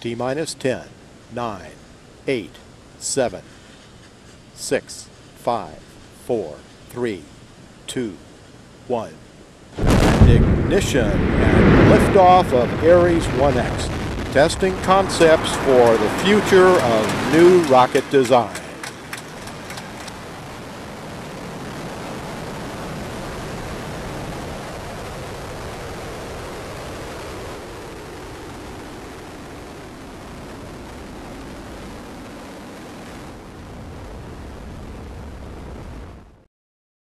T minus 10, 9, 8, 7, 6, 5, 4, 3, 2, 1. Ignition and liftoff of Ares 1X. Testing concepts for the future of new rocket design.